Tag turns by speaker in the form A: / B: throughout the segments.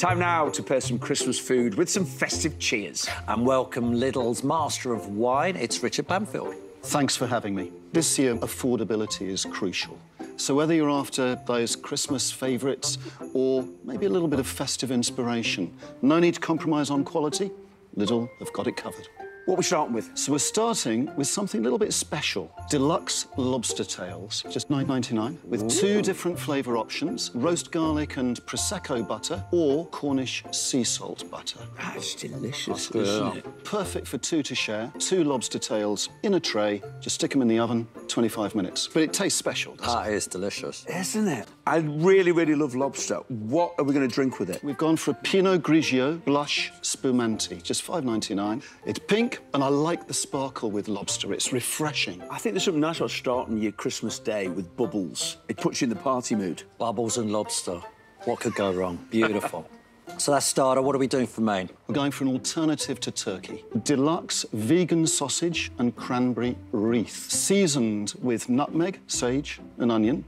A: Time now to pair some Christmas food with some festive cheers.
B: And welcome Lidl's Master of Wine. It's Richard Bampfield.
C: Thanks for having me. This year, affordability is crucial. So whether you're after those Christmas favourites or maybe a little bit of festive inspiration, no need to compromise on quality. Lidl have got it covered.
A: What are we starting with?
C: So we're starting with something a little bit special. Deluxe lobster tails, just $9.99, with two different flavour options, roast garlic and Prosecco butter or Cornish sea salt butter.
A: That's delicious,
B: good.
A: isn't it?
C: Perfect for two to share, two lobster tails in a tray, just stick them in the oven, 25 minutes. But it tastes special, doesn't ah, it?
B: That is delicious.
A: Isn't it? I really, really love lobster. What are we going to drink with it?
C: We've gone for a Pinot Grigio Blush Spumante, just $5.99. It's pink, and I like the sparkle with lobster. It's refreshing.
A: I think there's something nice about starting your Christmas day with bubbles. It puts you in the party mood.
B: Bubbles and lobster. What could go wrong? Beautiful. so that's starter. What are we doing for main?
C: We're going for an alternative to turkey. Deluxe vegan sausage and cranberry wreath, seasoned with nutmeg, sage, and onion.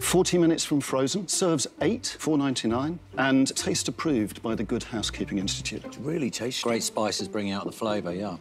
C: 40 minutes from frozen, serves eight, $4.99, and taste approved by the Good Housekeeping Institute.
A: It's Really tasty.
B: Great spices bringing out the flavour, yeah.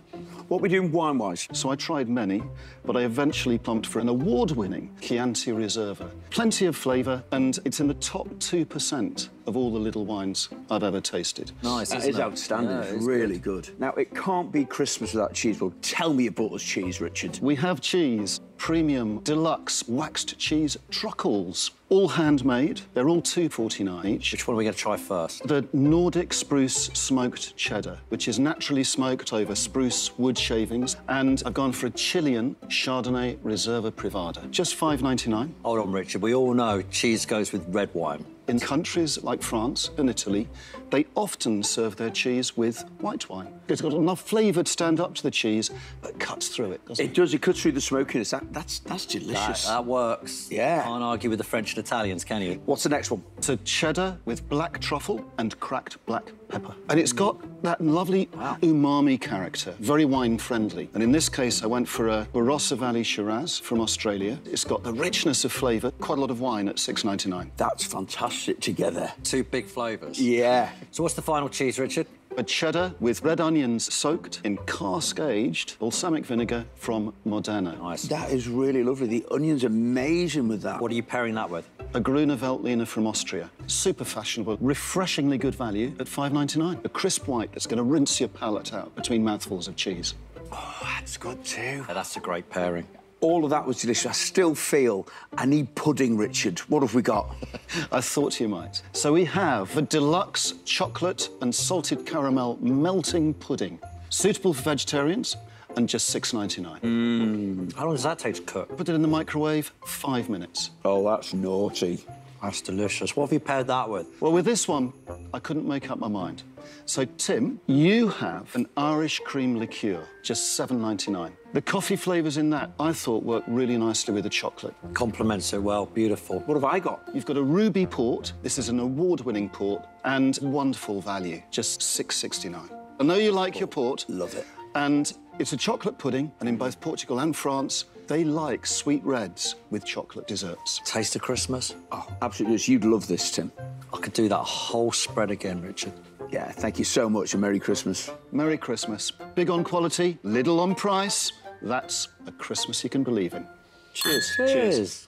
A: What are we doing wine-wise?
C: So I tried many, but I eventually plumped for an award-winning Chianti Reserva. Plenty of flavour, and it's in the top 2% of all the Lidl wines I've ever tasted.
B: Nice,
A: That
B: isn't
A: is
B: it?
A: outstanding.
B: Yeah,
A: It's really good. Now, it can't be Christmas without cheese. Well, tell me you brought us cheese, Richard.
C: We have cheese, premium, deluxe, waxed cheese truckles, all handmade. They're all $2.49 each.
B: Which one are we going to try first?
C: The Nordic spruce smoked cheddar, which is naturally smoked over spruce wood shavings, and I've gone for a Chilean Chardonnay Reserva Privada, just $5.99.
B: Hold on, Richard. We all know cheese goes with red wine.
C: In countries like France and Italy, they often serve their cheese with white wine. It's got enough flavour to stand up to the cheese, but cuts through it, doesn't it?
A: It does. It cuts through the smokiness. That, that's that's delicious.
B: that works.
A: Yeah.
B: Can't argue with the French and Italians, can you?
A: What's the next one?
C: It's a cheddar with black truffle and cracked black pepper. Mm. And it's got that lovely umami character, very wine friendly. And in this case, I went for a Barossa Valley Shiraz from Australia. It's got the richness of flavour, quite a lot of wine at $6.99.
A: That's fantastic together.
B: Two big flavours.
A: Yeah.
B: So what's the final cheese, Richard?
C: A cheddar with red onions soaked in cask-aged balsamic vinegar from Modena.
B: Nice.
A: That is really lovely. The onion's amazing with that.
B: What are you pairing that with?
C: A Gruner Veltliner from Austria. Super fashionable, refreshingly good value at $5.99. A crisp white that's going to rinse your palate out between mouthfuls of cheese.
A: Oh, that's good too.
B: Yeah, that's a great pairing.
A: All of that was delicious. I still feel I need pudding, Richard. What have we got?
C: I thought you might. So we have a deluxe chocolate and salted caramel melting pudding, suitable for vegetarians, and just $6.99. Mm.
B: How long does that take to cook?
C: Put it in the microwave, five minutes.
A: Oh, that's naughty.
B: That's delicious. What have you paired that with?
C: Well, with this one, I couldn't make up my mind. So, Tim, you have an Irish cream liqueur, just $7.99. The coffee flavours in that, I thought, worked really nicely with the chocolate.
B: Complements it well. Beautiful.
A: What have I got?
C: You've got a ruby port. This is an award-winning port and wonderful value, just $6.69. I know you like your port.
A: Love it.
C: And it's a chocolate pudding, and in both Portugal and France, they like sweet reds with chocolate desserts.
B: Taste of Christmas.
A: Oh, absolutely. You'd love this, Tim.
B: I could do that whole spread again, Richard.
A: Yeah, thank you so much and Merry Christmas.
C: Merry Christmas. Big on quality, Lidl on price. That's a Christmas you can believe in.
A: Cheers.
B: Cheers.